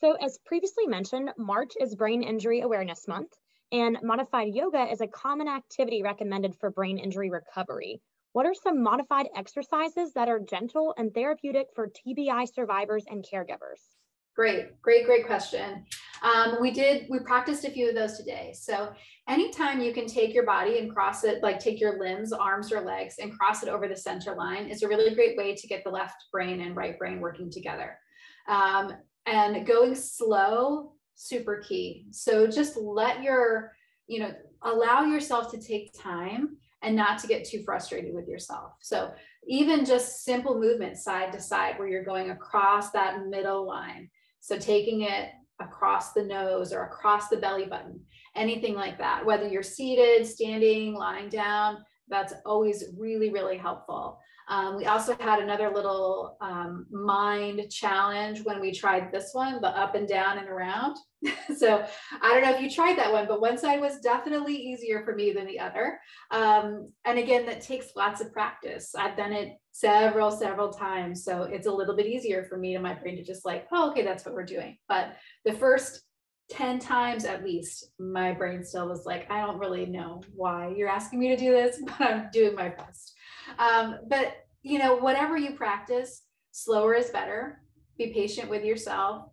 So, as previously mentioned, March is Brain Injury Awareness Month, and modified yoga is a common activity recommended for brain injury recovery. What are some modified exercises that are gentle and therapeutic for TBI survivors and caregivers? Great, great, great question. Um, we did, we practiced a few of those today. So anytime you can take your body and cross it, like take your limbs, arms or legs and cross it over the center line is a really great way to get the left brain and right brain working together. Um, and going slow, super key. So just let your, you know, allow yourself to take time and not to get too frustrated with yourself. So even just simple movement side to side where you're going across that middle line. So taking it across the nose or across the belly button, anything like that, whether you're seated, standing, lying down, that's always really, really helpful. Um, we also had another little um, mind challenge when we tried this one, the up and down and around. so I don't know if you tried that one, but one side was definitely easier for me than the other. Um, and again, that takes lots of practice. I've done it several, several times. So it's a little bit easier for me to my brain to just like, oh, okay, that's what we're doing. But the first 10 times at least, my brain still was like, I don't really know why you're asking me to do this, but I'm doing my best. Um, but you know, whatever you practice, slower is better. Be patient with yourself.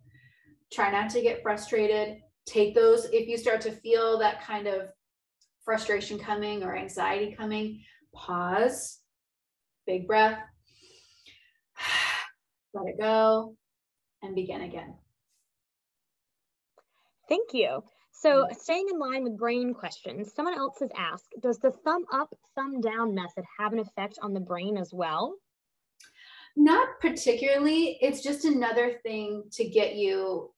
Try not to get frustrated. Take those, if you start to feel that kind of frustration coming or anxiety coming, pause, big breath, let it go, and begin again. Thank you. So mm-hmm. staying in line with brain questions, someone else has asked, does the thumb up, thumb down method have an effect on the brain as well? Not particularly. It's just another thing to get you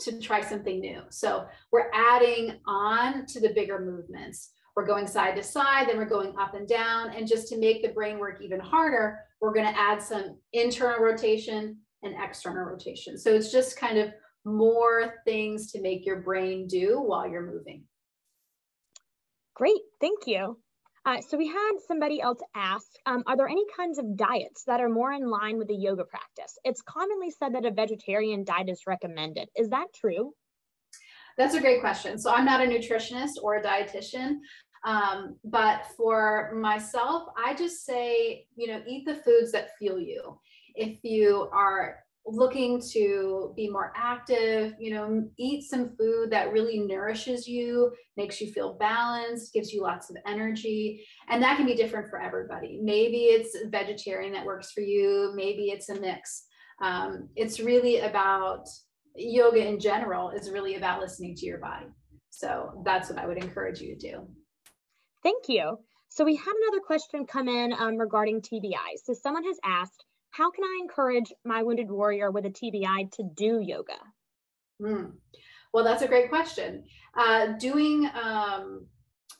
to try something new. So we're adding on to the bigger movements. We're going side to side, then we're going up and down. And just to make the brain work even harder, we're going to add some internal rotation and external rotation. So it's just kind of more things to make your brain do while you're moving. Great, thank you. Uh, so we had somebody else ask, um, are there any kinds of diets that are more in line with the yoga practice? It's commonly said that a vegetarian diet is recommended. Is that true? That's a great question. So I'm not a nutritionist or a dietitian, um, but for myself, I just say, you know, eat the foods that fuel you. If you are looking to be more active, you know, eat some food that really nourishes you, makes you feel balanced, gives you lots of energy. And that can be different for everybody. Maybe it's vegetarian that works for you, maybe it's a mix. Um, it's really about yoga in general, is really about listening to your body. So that's what I would encourage you to do. Thank you. So we had another question come in um, regarding TBI. So someone has asked, how can I encourage my wounded warrior with a TBI to do yoga? Mm. Well, that's a great question. Uh, doing um,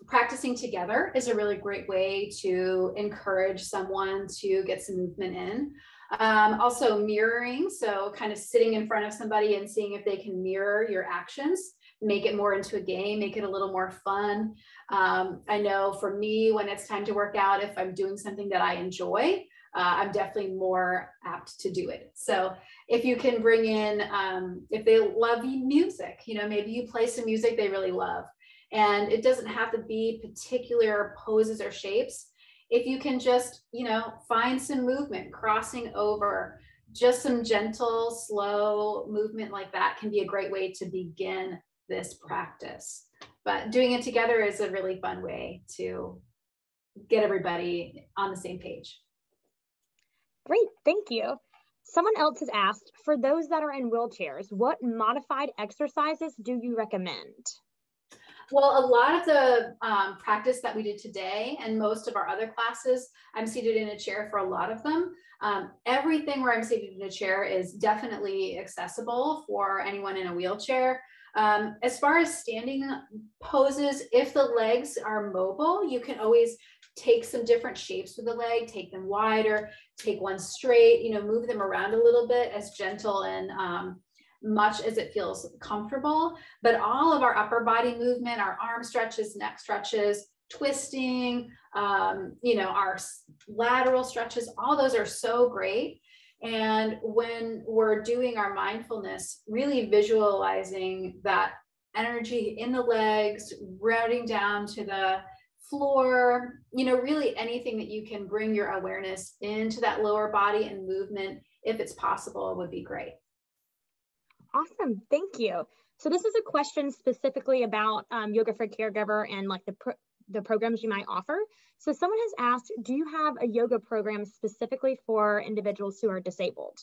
practicing together is a really great way to encourage someone to get some movement in. Um, also, mirroring, so kind of sitting in front of somebody and seeing if they can mirror your actions, make it more into a game, make it a little more fun. Um, I know for me, when it's time to work out, if I'm doing something that I enjoy, uh, I'm definitely more apt to do it. So if you can bring in, um, if they love music, you know, maybe you play some music they really love. And it doesn't have to be particular poses or shapes. If you can just, you know, find some movement, crossing over, just some gentle, slow movement like that can be a great way to begin this practice. But doing it together is a really fun way to get everybody on the same page. Great, thank you. Someone else has asked, for those that are in wheelchairs, what modified exercises do you recommend? Well, a lot of the um, practice that we did today and most of our other classes, I'm seated in a chair for a lot of them. Um, everything where I'm seated in a chair is definitely accessible for anyone in a wheelchair. Um, as far as standing poses, if the legs are mobile, you can always take some different shapes with the leg, take them wider, take one straight, you know, move them around a little bit as gentle and um, much as it feels comfortable. But all of our upper body movement, our arm stretches, neck stretches, twisting, um, you know, our lateral stretches, all those are so great. And when we're doing our mindfulness, really visualizing that energy in the legs, rooting down to the floor, you know, really anything that you can bring your awareness into that lower body and movement, if it's possible, would be great. Awesome. Thank you. So this is a question specifically about um, yoga for caregiver and like the pro the programs you might offer. So someone has asked, do you have a yoga program specifically for individuals who are disabled?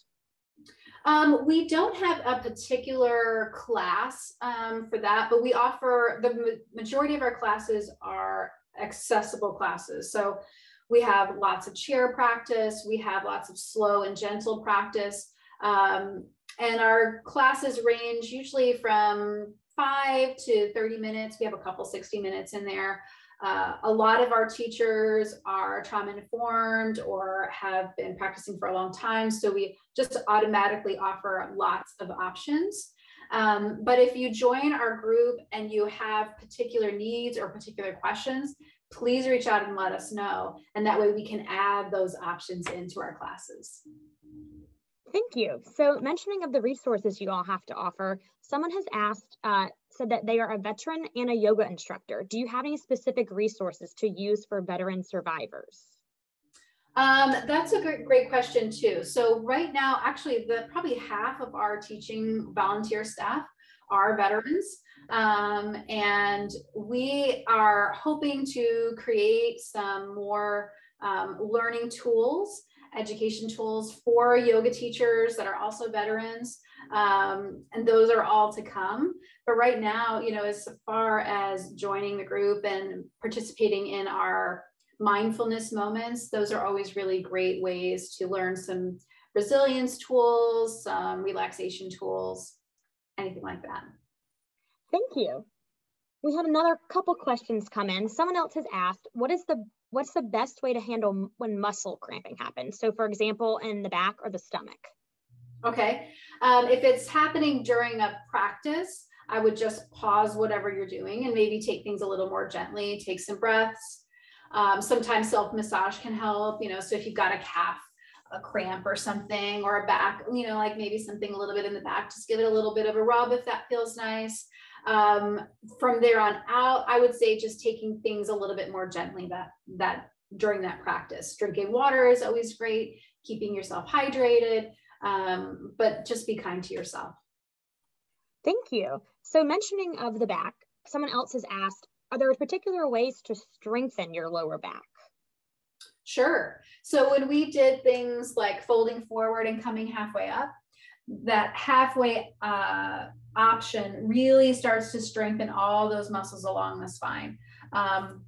Um, we don't have a particular class um, for that, but we offer the majority of our classes are accessible classes. So we have lots of chair practice, we have lots of slow and gentle practice. Um, and our classes range usually from five to 30 minutes. We have a couple 60 minutes in there. Uh, a lot of our teachers are trauma informed or have been practicing for a long time. So we just automatically offer lots of options. Um, but if you join our group and you have particular needs or particular questions, please reach out and let us know. And that way we can add those options into our classes. Thank you. So mentioning of the resources you all have to offer, someone has asked, uh, said that they are a veteran and a yoga instructor. Do you have any specific resources to use for veteran survivors? Um, that's a great, great question too. So right now, actually, the probably half of our teaching volunteer staff are veterans. Um, and we are hoping to create some more um, learning tools education tools for yoga teachers that are also veterans. Um, and those are all to come. But right now, you know, as far as joining the group and participating in our mindfulness moments, those are always really great ways to learn some resilience tools, some relaxation tools, anything like that. Thank you. We had another couple questions come in. Someone else has asked, what is the what's the best way to handle when muscle cramping happens? So for example, in the back or the stomach. Okay. Um, if it's happening during a practice, I would just pause whatever you're doing and maybe take things a little more gently, take some breaths. Um, sometimes self massage can help, you know, so if you've got a calf, a cramp or something, or a back, you know, like maybe something a little bit in the back, just give it a little bit of a rub if that feels nice. Um, from there on out, I would say just taking things a little bit more gently that that during that practice. Drinking water is always great, keeping yourself hydrated, um, but just be kind to yourself. Thank you. So mentioning of the back, someone else has asked, are there particular ways to strengthen your lower back? Sure. So when we did things like folding forward and coming halfway up, that halfway uh, option really starts to strengthen all those muscles along the spine. Um,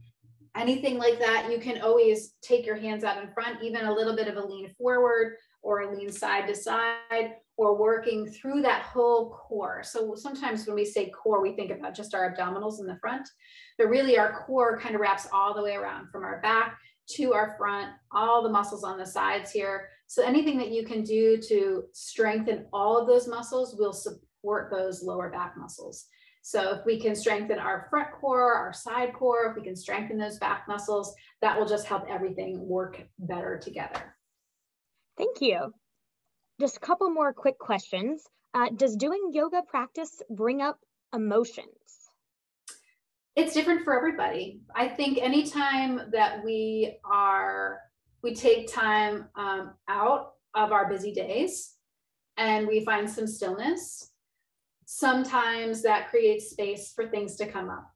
anything like that, you can always take your hands out in front, even a little bit of a lean forward or lean side to side, or working through that whole core. So sometimes when we say core, we think about just our abdominals in the front, but really our core kind of wraps all the way around from our back to our front, all the muscles on the sides here. So anything that you can do to strengthen all of those muscles will support those lower back muscles. So if we can strengthen our front core, our side core, if we can strengthen those back muscles, that will just help everything work better together. Thank you. Just a couple more quick questions. Uh, does doing yoga practice bring up emotions? It's different for everybody. I think anytime that we are we take time um, out of our busy days and we find some stillness. Sometimes that creates space for things to come up.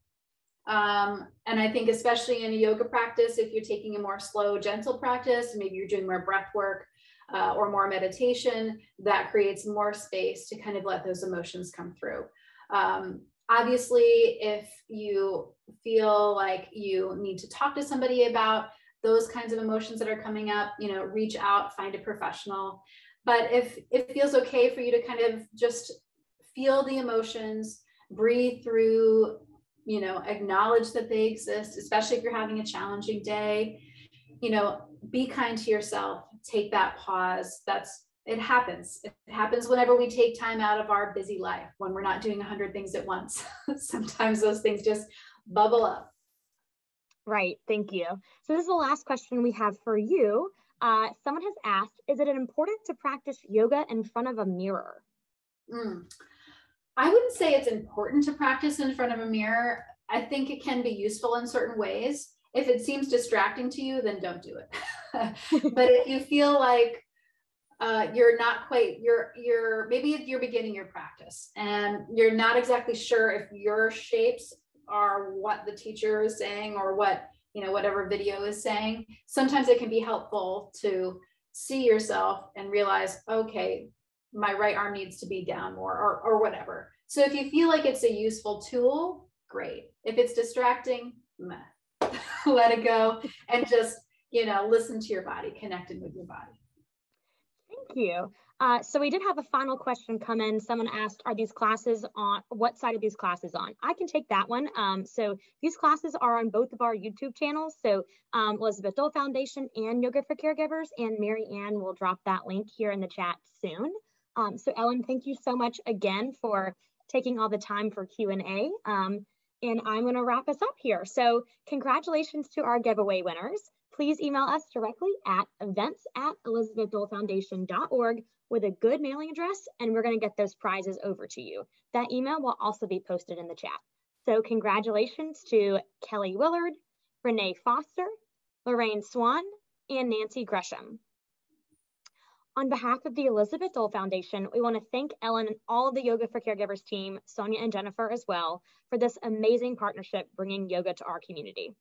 Um, and I think, especially in a yoga practice, if you're taking a more slow, gentle practice, maybe you're doing more breath work uh, or more meditation, that creates more space to kind of let those emotions come through. Um, obviously, if you feel like you need to talk to somebody about those kinds of emotions that are coming up, you know, reach out, find a professional. But if it feels okay for you to kind of just feel the emotions, breathe through you know, acknowledge that they exist, especially if you're having a challenging day. You know, be kind to yourself, take that pause. That's it happens. It happens whenever we take time out of our busy life when we're not doing 100 things at once. Sometimes those things just bubble up. Right. Thank you. So, this is the last question we have for you. Uh, someone has asked Is it important to practice yoga in front of a mirror? Mm. I wouldn't say it's important to practice in front of a mirror. I think it can be useful in certain ways. If it seems distracting to you, then don't do it. but if you feel like uh, you're not quite you're you're maybe you're beginning your practice and you're not exactly sure if your shapes are what the teacher is saying or what you know whatever video is saying sometimes it can be helpful to see yourself and realize okay my right arm needs to be down more or, or whatever. So if you feel like it's a useful tool, great. If it's distracting, let it go and just, you know, listen to your body, connected with your body. Thank you. Uh, so we did have a final question come in. Someone asked, are these classes on, what side of these classes on? I can take that one. Um, so these classes are on both of our YouTube channels. So um, Elizabeth Dole Foundation and Yoga for Caregivers and Mary Ann will drop that link here in the chat soon. Um, so Ellen, thank you so much again for taking all the time for Q&A. Um, and I'm gonna wrap us up here. So congratulations to our giveaway winners. Please email us directly at events at elizabethdolefoundation.org with a good mailing address, and we're gonna get those prizes over to you. That email will also be posted in the chat. So congratulations to Kelly Willard, Renee Foster, Lorraine Swan, and Nancy Gresham. On behalf of the Elizabeth Dole Foundation, we want to thank Ellen and all of the Yoga for Caregivers team, Sonia and Jennifer as well, for this amazing partnership bringing yoga to our community.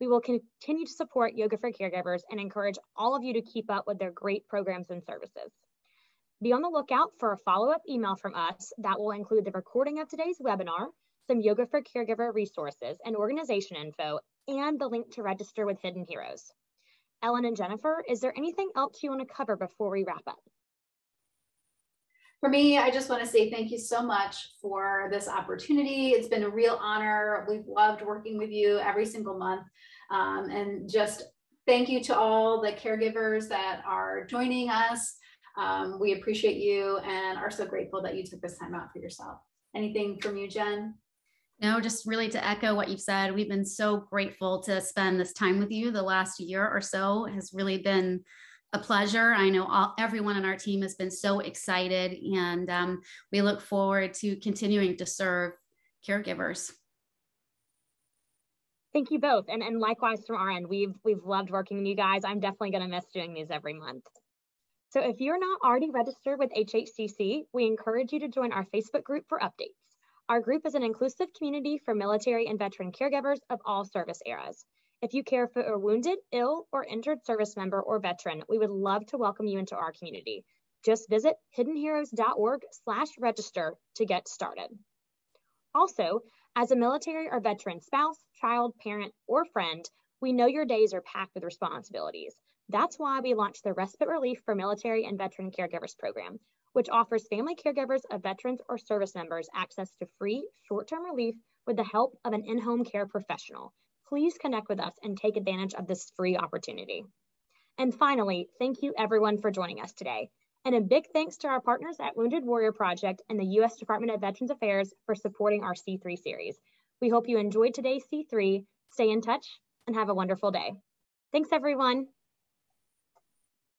We will continue to support Yoga for Caregivers and encourage all of you to keep up with their great programs and services. Be on the lookout for a follow-up email from us that will include the recording of today's webinar, some Yoga for Caregiver resources and organization info, and the link to register with Hidden Heroes. Ellen and Jennifer, is there anything else you want to cover before we wrap up? For me, I just want to say thank you so much for this opportunity. It's been a real honor. We've loved working with you every single month. Um, and just thank you to all the caregivers that are joining us. Um, we appreciate you and are so grateful that you took this time out for yourself. Anything from you, Jen? No, just really to echo what you've said, we've been so grateful to spend this time with you. The last year or so has really been a pleasure. I know all, everyone on our team has been so excited, and um, we look forward to continuing to serve caregivers. Thank you both, and and likewise from our end, we've we've loved working with you guys. I'm definitely going to miss doing these every month. So if you're not already registered with HHCC, we encourage you to join our Facebook group for updates. Our group is an inclusive community for military and veteran caregivers of all service eras. If you care for a wounded, ill, or injured service member or veteran, we would love to welcome you into our community. Just visit hiddenheroes.org slash register to get started. Also, as a military or veteran spouse, child, parent, or friend, we know your days are packed with responsibilities. That's why we launched the Respite Relief for Military and Veteran Caregivers program, which offers family caregivers of veterans or service members access to free short-term relief with the help of an in-home care professional. Please connect with us and take advantage of this free opportunity. And finally, thank you everyone for joining us today. And a big thanks to our partners at Wounded Warrior Project and the U.S. Department of Veterans Affairs for supporting our C3 series. We hope you enjoyed today's C3. Stay in touch and have a wonderful day. Thanks, everyone.